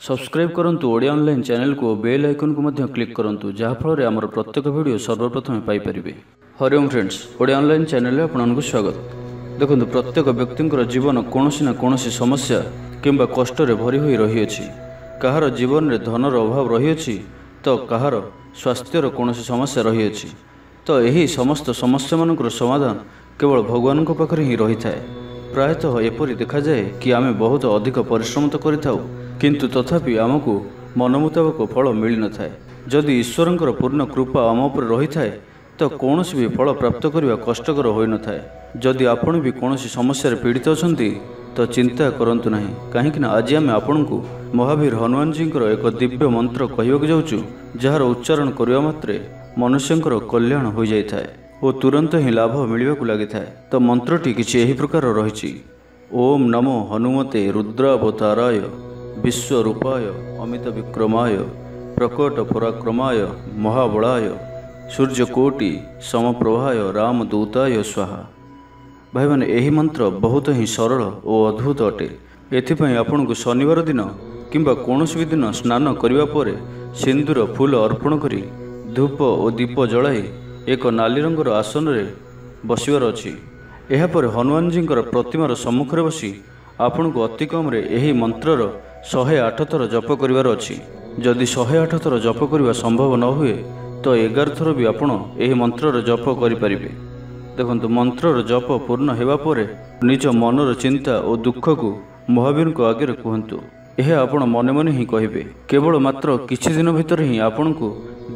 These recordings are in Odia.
ସବସ୍କ୍ରାଇବ୍ କରନ୍ତୁ ଓଡ଼ିଆ ଅନଲାଇନ୍ ଚ୍ୟାନେଲକୁ ଓ ବେଲ୍ ଆଇକନ୍କୁ ମଧ୍ୟ କ୍ଲିକ୍ କରନ୍ତୁ ଯାହାଫଳରେ ଆମର ପ୍ରତ୍ୟେକ ଭିଡ଼ିଓ ସର୍ବପ୍ରଥମେ ପାଇପାରିବେ। ହରିଓମ୍ ଫ୍ରେଣ୍ଡସ୍ ଓଡ଼ିଆ ଅନଲାଇନ୍ ଚ୍ୟାନେଲରେ ଆପଣଙ୍କୁ ସ୍ୱାଗତ। ଦେଖନ୍ତୁ ପ୍ରତ୍ୟେକ ବ୍ୟକ୍ତିଙ୍କର ଜୀବନ କୌଣସି ନା କୌଣସି ସମସ୍ୟା କିମ୍ବା କଷ୍ଟରେ ଭରି ହୋଇ ରହିଅଛି। କାହାର ଜୀବନରେ ଧନର ଅଭାବ ରହିଅଛି ତ କାହାର ସ୍ୱାସ୍ଥ୍ୟର କୌଣସି ସମସ୍ୟା ରହିଅଛି। ତ ଏହି ସମସ୍ତ ସମସ୍ୟାମାନଙ୍କର ସମାଧାନ କେବଳ ଭଗବାନଙ୍କ ପାଖରେ ହିଁ ରହିଥାଏ। ପ୍ରାୟତଃ ଏପରି ଦେଖାଯାଏ କି ଆମେ ବହୁତ ଅଧିକ ପରିଶ୍ରମ ତ କରିଥାଉ କିନ୍ତୁ ତଥାପି ଆମକୁ ମନ ମୁତାବକ ଫଳ ମିଳିନଥାଏ। ଯଦି ଈଶ୍ୱରଙ୍କର ପୂର୍ଣ୍ଣ କୃପା ଆମ ଉପରେ ରହିଥାଏ ତ କୌଣସି ବି ଫଳ ପ୍ରାପ୍ତ କରିବା କଷ୍ଟକର ହୋଇନଥାଏ। ଯଦି ଆପଣ ବି କୌଣସି ସମସ୍ୟାରେ ପୀଡ଼ିତ ଅଛନ୍ତି ତ ଚିନ୍ତା କରନ୍ତୁ ନାହିଁ। କାହିଁକିନା ଆଜି ଆମେ ଆପଣଙ୍କୁ ମହାବୀର ହନୁମାନଜୀଙ୍କର ଏକ ଦିବ୍ୟ ମନ୍ତ୍ର କହିବାକୁ ଯାଉଛୁ ଯାହାର ଉଚ୍ଚାରଣ କରିବା ମାତ୍ରେ ମନୁଷ୍ୟଙ୍କର କଲ୍ୟାଣ ହୋଇଯାଇଥାଏ ଓ ତୁରନ୍ତ ହିଁ ଲାଭ ମିଳିବାକୁ ଲାଗିଥାଏ। ତ ମନ୍ତ୍ରଟି କିଛି ଏହି ପ୍ରକାର ରହିଛି। ଓମ୍ ନମୋ ହନୁମତେ ରୁଦ୍ରାବତାରାୟ। ବିଶ୍ୱରୂପାୟ ଅମିତ ବିକ୍ରମାୟ ପ୍ରକଟ ପରାକ୍ରମାୟ ମହାବଳାୟ ସୂର୍ଯ୍ୟକୋଟି ସମପ୍ରଭାୟ ରାମଦୂତାୟ ସ୍ୱାହା। ଭାଇମାନେ ଏହି ମନ୍ତ୍ର ବହୁତ ହିଁ ସରଳ ଓ ଅଦ୍ଭୁତ ଅଟେ। ଏଥିପାଇଁ ଆପଣଙ୍କୁ ଶନିବାର ଦିନ କିମ୍ବା କୌଣସି ବି ଦିନ ସ୍ନାନ କରିବା ପରେ ସିନ୍ଦୁର ଫୁଲ ଅର୍ପଣ କରି ଧୂପ ଓ ଦୀପ ଜଳାଇ ଏକ ନାଲି ରଙ୍ଗର ଆସନରେ ବସିବାର ଅଛି। ଏହାପରେ ହନୁମାନଜୀଙ୍କର ପ୍ରତିମାର ସମ୍ମୁଖରେ ବସି ଆପଣଙ୍କୁ ଅତି କମରେ ଏହି ମନ୍ତ୍ରର ଶହେ ଆଠ ଥର ଜପ କରିବାର ଅଛି। ଯଦି ଶହେ ଆଠ ଥର ଜପ କରିବା ସମ୍ଭବ ନ ହୁଏ ତ ଏଗାର ଥର ବି ଆପଣ ଏହି ମନ୍ତ୍ରର ଜପ କରିପାରିବେ। ଦେଖନ୍ତୁ ମନ୍ତ୍ରର ଜପ ପୂର୍ଣ୍ଣ ହେବା ପରେ ନିଜ ମନର ଚିନ୍ତା ଓ ଦୁଃଖକୁ ମହାବୀରଙ୍କ ଆଗରେ କୁହନ୍ତୁ। ଏହା ଆପଣ ମନେ ମନେ ହିଁ କହିବେ। କେବଳ ମାତ୍ର କିଛି ଦିନ ଭିତରେ ହିଁ ଆପଣଙ୍କୁ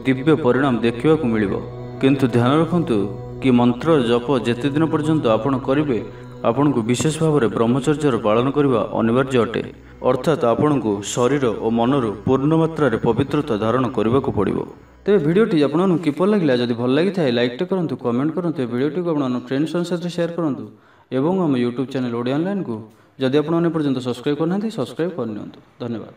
ଦିବ୍ୟ ପରିଣାମ ଦେଖିବାକୁ ମିଳିବ। କିନ୍ତୁ ଧ୍ୟାନ ରଖନ୍ତୁ କି ମନ୍ତ୍ରର ଜପ ଯେତେ ଦିନ ପର୍ଯ୍ୟନ୍ତ ଆପଣ କରିବେ ଆପଣଙ୍କୁ ବିଶେଷ ଭାବରେ ବ୍ରହ୍ମଚର୍ଯ୍ୟର ପାଳନ କରିବା ଅନିବାର୍ଯ୍ୟ ଅଟେ। ଅର୍ଥାତ୍ ଆପଣଙ୍କୁ ଶରୀର ଓ ମନରୁ ପୂର୍ଣ୍ଣ ମାତ୍ରାରେ ପବିତ୍ରତା ଧାରଣ କରିବାକୁ ପଡ଼ିବ। ତେବେ ଭିଡ଼ିଓଟି ଆପଣମାନଙ୍କୁ କିପରି ଲାଗିଲା ଯଦି ଭଲ ଲାଗିଥାଏ ଲାଇକ୍ଟେ କରନ୍ତୁ କମେଣ୍ଟ କରନ୍ତୁ ଏ ଭିଡ଼ିଓଟିକୁ ଆପଣଙ୍କ ଫ୍ରେଣ୍ଡସ୍ଙ୍କ ସହିତ ସେୟାର କରନ୍ତୁ ଏବଂ ଆମ ୟୁଟ୍ୟୁବ୍ ଚ୍ୟାନେଲ୍ ଓଡ଼ିଆ ଅନଲାଇନ୍କୁ ଯଦି ଆପଣମାନେ ପର୍ଯ୍ୟନ୍ତ ସବସ୍କ୍ରାଇବ୍ କରିନାହାନ୍ତି ସବସ୍କ୍ରାଇବ୍ କରିନିଅନ୍ତୁ। ଧନ୍ୟବାଦ।